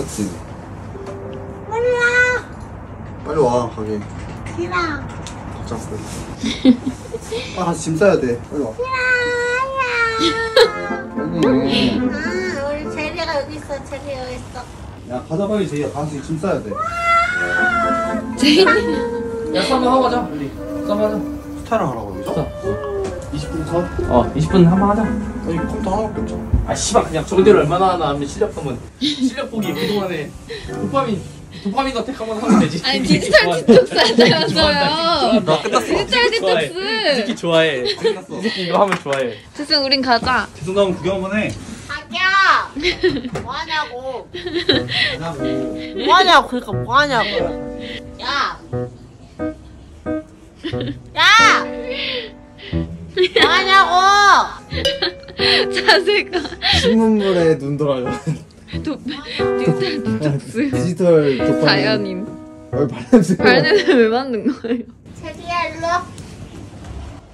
있었지. 빨리 와. 빨리 와 가게. 싫어. 잡고. 아 짐 싸야 돼. 빨리 와. 빨리. 아, 우리 제리가 여기 있어. 제리 여기 있어. 야 가자 빨리 제이야 가서 짐 싸야 돼. 야, 싸움 하고 가자. 빨리. 싸움 하자. 스타를 하라고 그러죠? 싸. 20분 전? 어, 20분 한 번 하자. 아니 컴퓨터 하나밖에 없잖아. 아, 씨발 그냥 정대로 얼마나 하나 하면 실력 보면 실력 보기 그동안에 도파민 도파민 attack 한번 하면 되지. 아니 디지털. 디톡스. 하자면서요. 나 끝났어. 디지털. 디톡스. 이 새끼 좋아해. 끝났어. 이 새끼 이거 하면 좋아해. 됐으면 우린 가자. 죄송하면 구경 한번 해. 자기야. 뭐 하냐고. 하냐고. 뭐 하냐고. 그러니까 뭐 하냐고. 자세가 신문물에 눈 돌아요. 도, 디톡스. 디지털 도파민. 자연인. 어, 발냄새. 발냄새 왜 만든 거예요? 제리야 일로 와.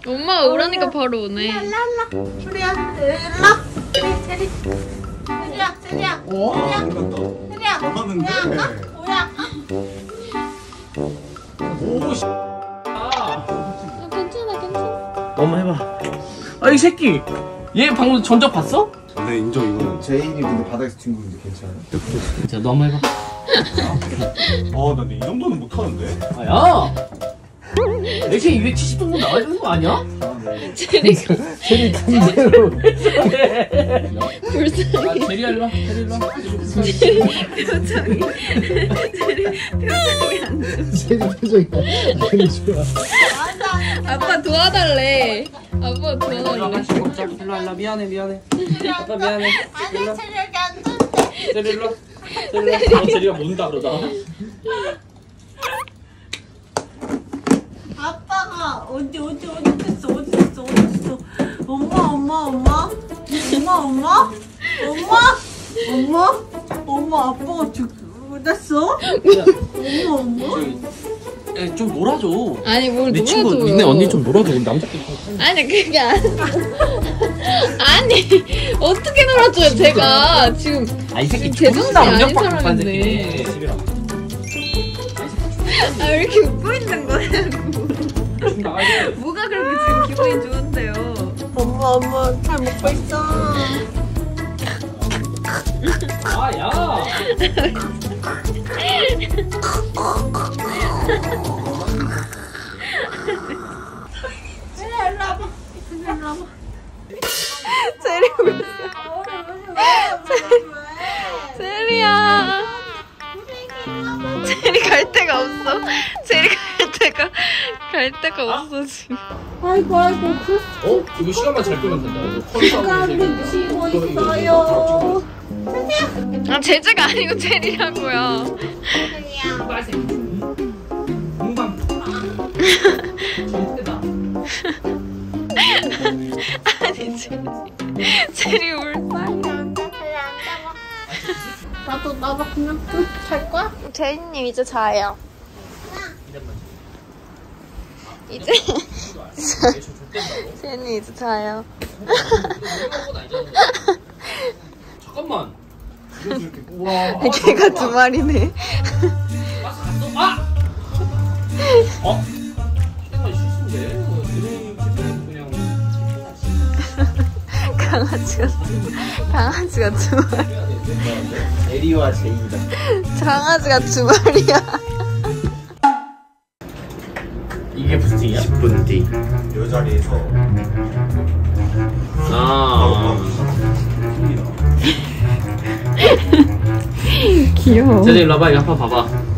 엄마가 오라니까 바로 오네. 일로 일로. 우리야. 일로 와. 제리 제리. 제리야 제리야. 와. 제리야. 넘었는데. 뭐야? 오 씨. 아. 어, 괜찮아 괜찮아. 너무 해봐. 아 이 새끼. 얘 방금 전적 봤어? 네 인정 이거는. 제인이 근데 바닥에서 튄 건데 괜찮아요? 자, 너 한번 해봐. 아나 이 정도는 못하는데. 아 야. 이렇게 270 정도 나와야 되는 거 아니야? 제리가 제리 강제로. 불쌍해. 아, 제리 일로 와. 제리 일로 와. 표정이. 제리 표정이 안 좋아. 제리 표정이 되게 좋아. 아빠 도와달래. 아빠. 도와달래. 일로 와. 일로 와. 미안해 미안해. 아빠 미안해. 아니 일로 와. 제리 여기 앉았는데. 제리 일로 와. 제리 일로 와. 어, 제리가 뭔다 그러다. 아빠가 어디 어디 어디 있어 어디 있어 어디 있어 엄마 엄마 엄마 엄마 엄마 엄마 엄마 엄마 아빠가 죽었어 엄마 엄마 야, 좀 놀아줘. 아니 뭘내 친구 놀아줘요. 니네 언니 좀 놀아줘. 우리 남자끼리. 아니 그게 아니 아니 어떻게 놀아줘요 제가 지금 아, 이 새끼 제 존나 정신이 아닌 사람인데. 새끼네. 집이라. 아 왜 이렇게 웃고 있는 거냐고 좀 나가야 돼. 뭐가 그렇게 지금 기분이 좋은데요 엄마 엄마 잘 먹고 있어 아, 야. 일로 와봐 일로 와봐 제리야. 제리 갈 데가 없어. 제리 갈 데가 갈 데가 없어 지금. 아이고 아이고 그 어? 이거 시간만 잘 끄면 된다. 이거 컨사우ン드 치고 있어요. 아 제재가 아니고 제리라고요 아니 제리 제리 울 사이야 나도 나도 그냥 잘 거야? 제이님 이제 자요 이제 제이님 이제 자요 잠깐만. 와. 개가 두 마리네 아! 어? 강아지가 강아지가 두 마리 에리와 제이다. 강아지가 두 마리야 이게 무슨 띠야? 10분 뒤. 이 자리에서 아. 귀여워 제대 일로 와봐. 이거 한번 봐봐.